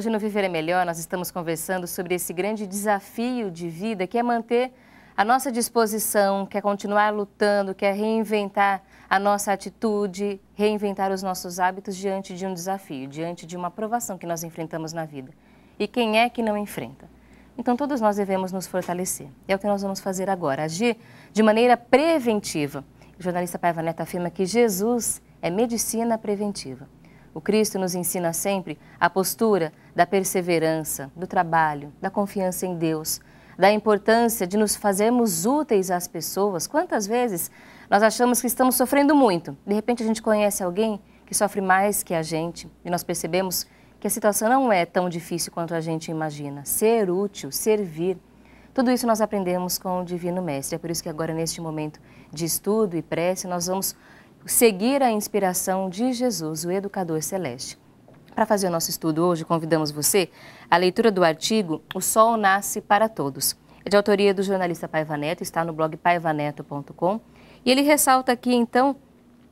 Hoje no Viver é Melhor nós estamos conversando sobre esse grande desafio de vida que é manter a nossa disposição, que é continuar lutando, que é reinventar a nossa atitude, reinventar os nossos hábitos diante de um desafio, diante de uma provação que nós enfrentamos na vida. E quem é que não enfrenta? Então todos nós devemos nos fortalecer. É o que nós vamos fazer agora, agir de maneira preventiva. O jornalista Paiva Neto afirma que Jesus é medicina preventiva. O Cristo nos ensina sempre a postura da perseverança, do trabalho, da confiança em Deus, da importância de nos fazermos úteis às pessoas. Quantas vezes nós achamos que estamos sofrendo muito, de repente a gente conhece alguém que sofre mais que a gente e nós percebemos que a situação não é tão difícil quanto a gente imagina. Ser útil, servir, tudo isso nós aprendemos com o Divino Mestre. É por isso que agora, neste momento de estudo e prece, nós vamos seguir a inspiração de Jesus, o Educador Celeste. Para fazer o nosso estudo hoje, convidamos você à leitura do artigo O Sol Nasce para Todos. É de autoria do jornalista Paiva Neto, está no blog paivaneto.com. E ele ressalta aqui, então,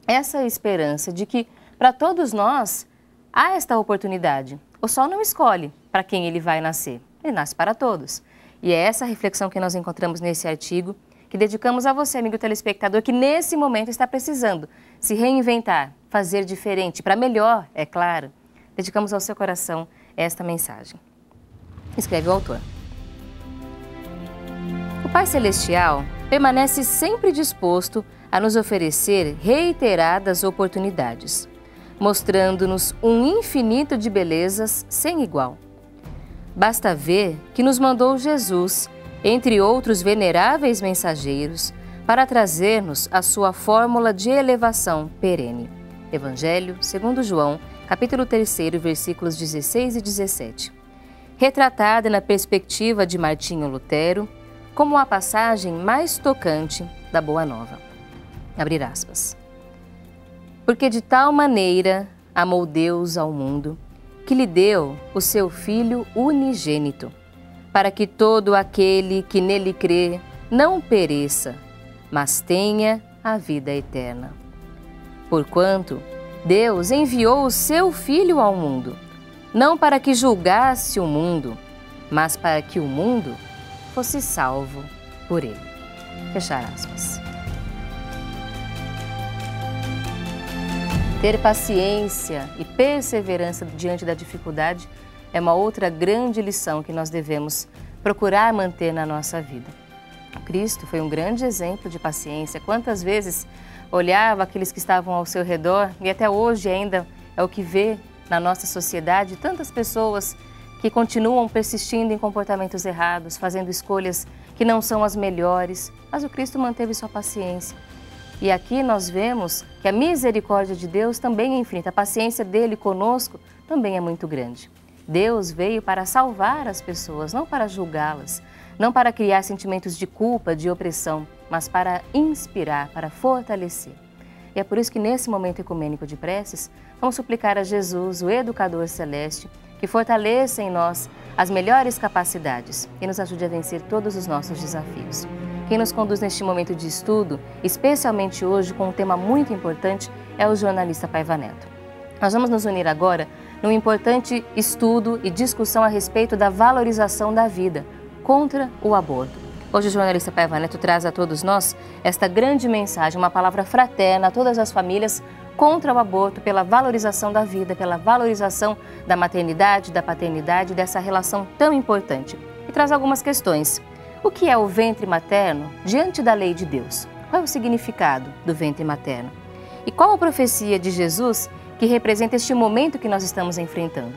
essa esperança de que para todos nós há esta oportunidade. O sol não escolhe para quem ele vai nascer, ele nasce para todos. E é essa reflexão que nós encontramos nesse artigo que dedicamos a você, amigo telespectador, que nesse momento está precisando se reinventar, fazer diferente, para melhor, é claro. Dedicamos ao seu coração esta mensagem. Escreve o autor. O Pai Celestial permanece sempre disposto a nos oferecer reiteradas oportunidades, mostrando-nos um infinito de belezas sem igual. Basta ver que nos mandou Jesus entre outros veneráveis mensageiros, para trazer-nos a sua fórmula de elevação perene. Evangelho, segundo João, capítulo 3, versículos 16 e 17. Retratada na perspectiva de Martinho Lutero como a passagem mais tocante da Boa Nova. Abrir aspas. Porque de tal maneira amou Deus ao mundo, que lhe deu o seu Filho unigênito, para que todo aquele que nele crê não pereça, mas tenha a vida eterna. Porquanto Deus enviou o seu Filho ao mundo, não para que julgasse o mundo, mas para que o mundo fosse salvo por ele. Fechar aspas. Ter paciência e perseverança diante da dificuldade é uma outra grande lição que nós devemos procurar manter na nossa vida. Cristo foi um grande exemplo de paciência. Quantas vezes olhava aqueles que estavam ao seu redor e até hoje ainda é o que vê na nossa sociedade tantas pessoas que continuam persistindo em comportamentos errados, fazendo escolhas que não são as melhores, mas o Cristo manteve sua paciência. E aqui nós vemos que a misericórdia de Deus também é infinita, a paciência dele conosco também é muito grande. Deus veio para salvar as pessoas, não para julgá-las, não para criar sentimentos de culpa, de opressão, mas para inspirar, para fortalecer. E é por isso que nesse momento ecumênico de preces, vamos suplicar a Jesus, o Educador Celeste, que fortaleça em nós as melhores capacidades e nos ajude a vencer todos os nossos desafios. Quem nos conduz neste momento de estudo, especialmente hoje com um tema muito importante, é o jornalista Paiva Neto. Nós vamos nos unir agora num importante estudo e discussão a respeito da valorização da vida contra o aborto. Hoje o jornalista Paiva Neto traz a todos nós esta grande mensagem, uma palavra fraterna a todas as famílias contra o aborto, pela valorização da vida, pela valorização da maternidade, da paternidade, dessa relação tão importante. E traz algumas questões. O que é o ventre materno diante da lei de Deus? Qual é o significado do ventre materno? E qual a profecia de Jesus que representa este momento que nós estamos enfrentando.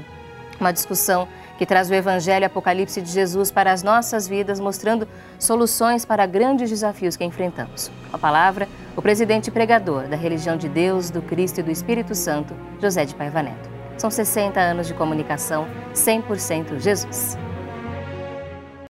Uma discussão que traz o Evangelho Apocalipse de Jesus para as nossas vidas, mostrando soluções para grandes desafios que enfrentamos. Com a palavra, o presidente pregador da religião de Deus, do Cristo e do Espírito Santo, José de Paiva Neto. São 60 anos de comunicação 100% Jesus.